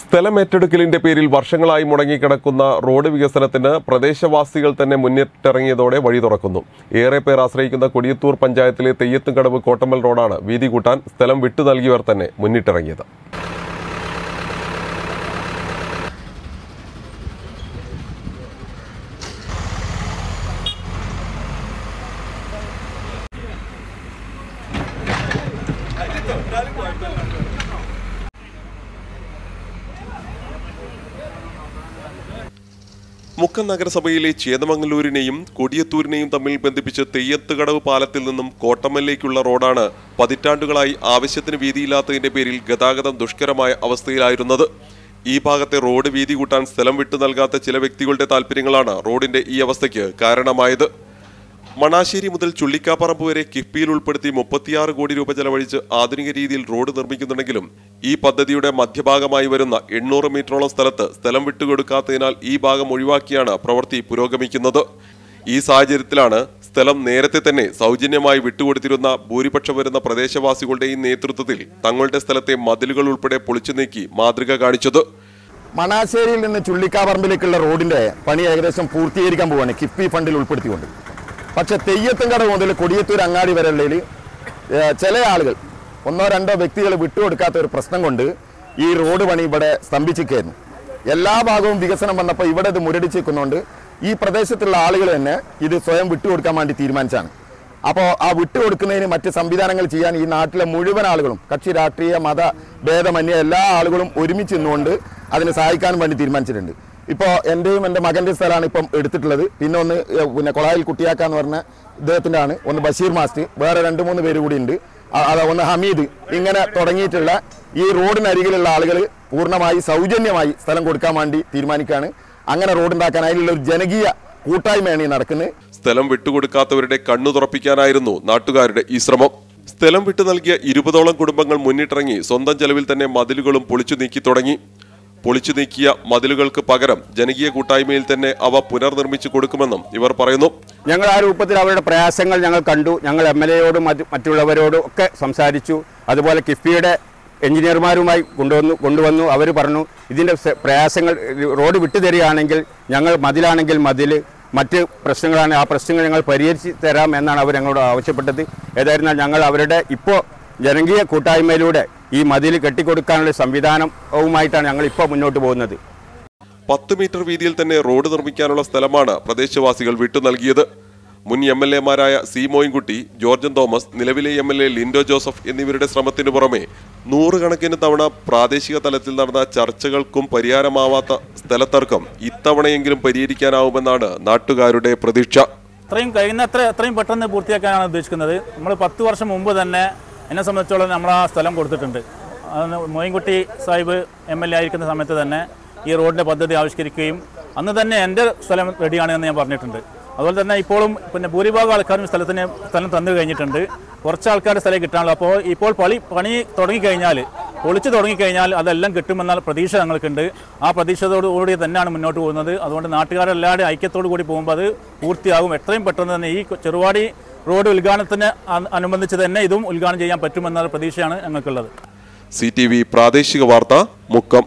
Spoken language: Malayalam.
സ്ഥലം ഏറ്റെടുക്കലിന്റെ പേരിൽ വർഷങ്ങളായി മുടങ്ങിക്കിടക്കുന്ന റോഡ് വികസനത്തിന് പ്രദേശവാസികൾ തന്നെ മുന്നിട്ടിറങ്ങിയതോടെ വഴി തുറക്കുന്നു. ഏറെ പേർ ആശ്രയിക്കുന്ന കൊടിയത്തൂർ പഞ്ചായത്തിലെ തെയ്യത്തുംകടവ് കോട്ടമ്മൽ റോഡാണ് വീതി കൂട്ടാൻ സ്ഥലം വിട്ടു നൽകിയവർ തന്നെ മുന്നിട്ടിറങ്ങിയത്. മുക്കം നഗരസഭയിലെ ചേതമംഗലൂരിനെയും കൊടിയത്തൂരിനെയും തമ്മിൽ ബന്ധിപ്പിച്ച് തെയ്യത്തുകടവ് പാലത്തിൽ നിന്നും കോട്ടമ്മലിലേക്കുള്ള റോഡാണ് പതിറ്റാണ്ടുകളായി ആവശ്യത്തിന് വീതിയില്ലാത്തതിന്റെ പേരിൽ ഗതാഗതം ദുഷ്കരമായ അവസ്ഥയിലായിരുന്നത്. ഈ ഭാഗത്തെ റോഡ് വീതി കൂട്ടാൻ സ്ഥലം വിട്ടു നൽകാത്ത ചില വ്യക്തികളുടെ താല്പര്യങ്ങളാണ് റോഡിന്റെ ഈ അവസ്ഥയ്ക്ക് കാരണമായത്. മണാശ്ശേരി മുതൽ ചുള്ളിക്കാപ്പറമ്പ് വരെ കിഫ്ബിയിൽ ഉൾപ്പെടുത്തി മുപ്പത്തിയാറ് കോടി രൂപ ചെലവഴിച്ച് ആധുനിക രീതിയിൽ റോഡ് നിർമ്മിക്കുന്നുണ്ടെങ്കിലും ഈ പദ്ധതിയുടെ മധ്യഭാഗമായി വരുന്ന എണ്ണൂറ് മീറ്ററോളം സ്ഥലത്ത് സ്ഥലം വിട്ടുകൊടുക്കാത്തതിനാൽ ഈ ഭാഗം ഒഴിവാക്കിയാണ് പ്രവൃത്തി പുരോഗമിക്കുന്നത്. ഈ സാഹചര്യത്തിലാണ് സ്ഥലം നേരത്തെ തന്നെ സൗജന്യമായി വിട്ടുകൊടുത്തിരുന്ന ഭൂരിപക്ഷം വരുന്ന പ്രദേശവാസികളുടെയും നേതൃത്വത്തിൽ തങ്ങളുടെ സ്ഥലത്തെ മതിലുകൾ ഉൾപ്പെടെ പൊളിച്ചു നീക്കി മാതൃക കാണിച്ചത്. മണാശ്ശേരിയിൽ നിന്ന് ചുള്ളിക്കാപറമ്പിലേക്കുള്ള റോഡിന്റെ പണി ഏകദേശം പൂർത്തീകരിക്കാൻ പോവാണ്. കിഫ്ബി ഫണ്ടിൽ ഉൾപ്പെടുത്തിക്കൊണ്ട്. പക്ഷെ തെയ്യത്തുംകട മുതൽ കൊടിയത്തൂർ അങ്ങാടി വരെയുള്ളതിൽ ചില ആളുകൾ ഒന്നോ രണ്ടോ വ്യക്തികൾ വിട്ടുകൊടുക്കാത്ത ഒരു പ്രശ്നം കൊണ്ട് ഈ റോഡ് പണി ഇവിടെ സ്തംഭിച്ചിരിക്കുകയായിരുന്നു. എല്ലാ ഭാഗവും വികസനം വന്നപ്പോൾ ഇവിടെ ഇത് മുരടിച്ചിരിക്കുന്നതുകൊണ്ട് ഈ പ്രദേശത്തുള്ള ആളുകൾ തന്നെ ഇത് സ്വയം വിട്ടുകൊടുക്കാൻ വേണ്ടി തീരുമാനിച്ചാണ് അപ്പോൾ ആ വിട്ടുകൊടുക്കുന്നതിന് മറ്റ് സംവിധാനങ്ങൾ ചെയ്യാൻ ഈ നാട്ടിലെ മുഴുവൻ ആളുകളും കക്ഷി രാഷ്ട്രീയ മത ഭേദമന്യ എല്ലാ ആളുകളും ഒരുമിച്ച് നിന്നുകൊണ്ട് അതിനെ സഹായിക്കാൻ വേണ്ടി തീരുമാനിച്ചിട്ടുണ്ട്. ഇപ്പോൾ എന്റെയും എന്റെ മകന്റെ സ്ഥലമാണ് ഇപ്പം എടുത്തിട്ടുള്ളത്. പിന്നെ ഒന്ന് പിന്നെ കൊളായിൽ കുട്ടിയാക്ക എന്ന് പറഞ്ഞ ഇദ്ദേഹത്തിന്റെ ആണ് ഒന്ന് ബഷീർ മാസ്റ്റ് വേറെ രണ്ട് മൂന്ന് പേര് കൂടി ഉണ്ട്. അതാ ഒന്ന് ഹമീദ്. ഇങ്ങനെ തുടങ്ങിയിട്ടുള്ള ഈ റോഡിനരികിലുള്ള ആളുകൾ പൂർണമായി സൗജന്യമായി സ്ഥലം കൊടുക്കാൻ വേണ്ടി തീരുമാനിക്കുകയാണ് അങ്ങനെ റോഡ് ഉണ്ടാക്കാൻ അതിലുള്ള ഒരു ജനകീയ കൂട്ടായ്മയാണ് ഈ നടക്കുന്നത്. സ്ഥലം വിട്ടുകൊടുക്കാത്തവരുടെ കണ്ണു തുറപ്പിക്കാനായിരുന്നു നാട്ടുകാരുടെ ഈ ശ്രമം. സ്ഥലം വിട്ടു നൽകിയ ഇരുപതോളം കുടുംബങ്ങൾ മുന്നിട്ടിറങ്ങി സ്വന്തം ചെലവിൽ തന്നെ മതിലുകളും പൊളിച്ചു നീക്കി തുടങ്ങി. പൊളിച്ചു നീക്കിയ മതിലുകൾക്ക് പകരം ജനകീയ കൂട്ടായ്മയിൽ തന്നെ അവ പുനർനിർമ്മിച്ചു കൊടുക്കുമെന്നും ഇവർ പറയുന്നു. ഞങ്ങൾ ആ രൂപത്തിൽ അവരുടെ പ്രയാസങ്ങൾ ഞങ്ങൾ കണ്ടു. ഞങ്ങൾ എം എൽ എയോടും മറ്റ് മറ്റുള്ളവരോടും ഒക്കെ സംസാരിച്ചു. അതുപോലെ കിഫ്ബിയുടെ എഞ്ചിനീയർമാരുമായി കൊണ്ടുവന്നു കൊണ്ടുവന്നു. അവർ പറഞ്ഞു ഇതിന്റെ പ്രയാസങ്ങൾ റോഡ് വിട്ടു തരികയാണെങ്കിൽ ഞങ്ങൾ മതിലാണെങ്കിൽ മതിൽ മറ്റ് പ്രശ്നങ്ങളാണ് ആ പ്രശ്നങ്ങൾ ഞങ്ങൾ പരിഹരിച്ച് തരാം എന്നാണ് അവർ ഞങ്ങളോട് ആവശ്യപ്പെട്ടത്. ഏതായിരുന്നാൽ ഞങ്ങൾ അവരുടെ ഇപ്പോൾ ജനകീയ കൂട്ടായ്മയിലൂടെ ഈ മതിൽ കെട്ടിക്കൊടുക്കാനുള്ള സംവിധാനവുമായിട്ടാണ് ഞങ്ങൾ ഇപ്പോൾ മുന്നോട്ട് പോകുന്നത്. പത്ത് മീറ്റർ വീതിയിൽ തന്നെ റോഡ് നിർമ്മിക്കാനുള്ള സ്ഥലമാണ് പ്രദേശവാസികൾ വിട്ടു നൽകിയത്. മുൻ എം എൽ എമാരായ സി മോയിൻകുട്ടി ജോർജൻ തോമസ് നിലവിലെ M L A Lindo Joseph എന്നിവരുടെ ശ്രമത്തിനു പുറമെ നൂറുകണക്കിന് തവണ പ്രാദേശിക തലത്തിൽ നടന്ന ചർച്ചകൾക്കും പരിഹാരമാവാത്ത സ്ഥലത്തർക്കം ഇത്തവണയെങ്കിലും പരിഹരിക്കാനാവുമെന്നാണ് നാട്ടുകാരുടെ പ്രതീക്ഷ. അത്രയും കഴിയുന്നത്ര എത്രയും പെട്ടെന്ന് പൂർത്തിയാക്കാനാണ് ഉദ്ദേശിക്കുന്നത്? നമ്മൾ പത്ത് വർഷം മുമ്പ് തന്നെ എന്നെ സംബന്ധിച്ചോളം നമ്മൾ ആ സ്ഥലം കൊടുത്തിട്ടുണ്ട്. Moinkutty Sahib M L A ആയിരിക്കുന്ന സമയത്ത് തന്നെ ഈ റോഡിന്റെ പദ്ധതി ആവിഷ്കരിക്കുകയും അന്ന് തന്നെ എന്റെ സ്ഥലം റെഡിയാണെന്ന് ഞാൻ പറഞ്ഞിട്ടുണ്ട്. അതുപോലെ തന്നെ ഇപ്പോഴും പിന്നെ ഭൂരിഭാഗം ആൾക്കാരും സ്ഥലത്തിന് സ്ഥലം തന്നു കഴിഞ്ഞിട്ടുണ്ട്. കുറച്ച് ആൾക്കാരുടെ സ്ഥലം കിട്ടാനുള്ളൂ. അപ്പോൾ ഇപ്പോൾ പണി പണി തുടങ്ങിക്കഴിഞ്ഞാൽ പൊളിച്ചു തുടങ്ങിക്കഴിഞ്ഞാൽ അതെല്ലാം കിട്ടുമെന്നുള്ള പ്രതീക്ഷ ഞങ്ങൾക്കുണ്ട്. ആ പ്രതീക്ഷയോടുകൂടി തന്നെയാണ് മുന്നോട്ട് പോകുന്നത്. അതുകൊണ്ട് നാട്ടുകാരെല്ലാവരും ഐക്യത്തോടു കൂടി പോകുമ്പോൾ അത് പൂർത്തിയാകും. എത്രയും പെട്ടെന്ന് തന്നെ ഈ ചെറുവാടി റോഡ് ഉദ്ഘാടനത്തിന് അനുബന്ധിച്ച് തന്നെ ഇതും ഉദ്ഘാടനം ചെയ്യാൻ പറ്റുമെന്നുള്ള പ്രതീക്ഷയാണ് ഞങ്ങൾക്കുള്ളത്. സി പ്രാദേശിക വാർത്ത മുക്കം.